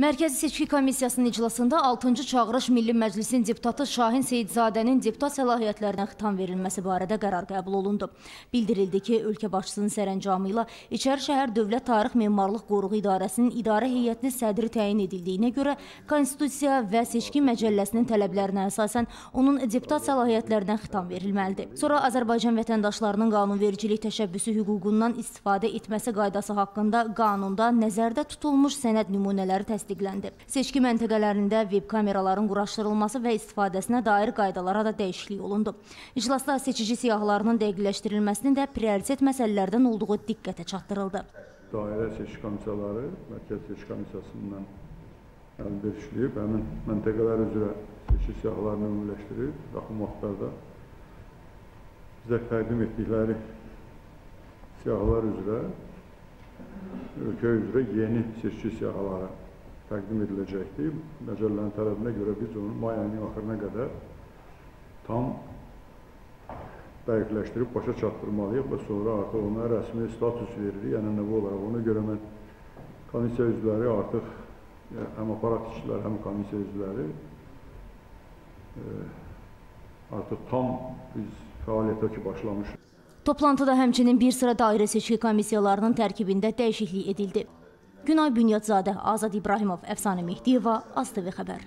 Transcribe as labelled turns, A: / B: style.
A: Mərkəzi Seçki Komissiyasının iclasında 6-cı çağırış Milli Məclisin deputatı Şahin Seyidzadənin deputat səlahiyyətlərinə xitam verilməsi barədə qərar qəbul olundu. Bildirildi ki, ölkə başçısının sərəncamı ilə İçəri şəhər Dövlət Tarix Memarlıq Qoruğu İdarəsinin idarə heyətinin sədri təyin edildiyinə görə Konstitusiya və Seçki Məcəlləsinin tələblərinə əsasən onun deputat səlahiyyətlərinə xitam verilməlidir. Sonra Azərbaycan vətəndaşlarının qanunvericilik təşəbbüsü hüququndan istifadə etməsi qaydası haqqında qanunda nəzərdə tutulmuş sənəd nümunələri təsdiqlənir təsdiqləndi. Seçki məntəqələrində veb kameraların quraşdırılması və istifadəsinə dair qaydalara da dəyişiklik olundu. İclasda seçici siyahılarının dəqiqləşdirilməsinin də prioritet məsələlərdən olduğu diqqətə çatdırıldı.
B: Dairə seçki komissiyaları Mərkəzi Seçki Komissiyasından əldə işləyib, həmin məntəqələr üzrə seçki siyahılarını ümumiləşdirib, yaxın vaxtlarda bizə təqdim etdikləri siyahılar üzrə ölkə üzrə yeni seçki siyahıları təqdim ediləcəkdir. Məcəllənin tələbinə görə biz onu may ayının axırına qədər tam dəqiqləşdirib başa çatdırmalıyıq və sonra artıq ona rəsmi status veririk, ənənəvi olaraq. Ona görə mən komissiya üzvləri artıq həm aparat işçiləri, həm komissiya üzvləri artıq tam biz fəaliyyətə ki başlamışıq.
A: Toplantıda həmçinin bir sıra dairə seçki komissiyalarının tərkibində dəyişiklik edildi. Günay Bünyadzadə, Azad İbrahimov, Əfsanə Mehdiyeva, ASTV xəbər.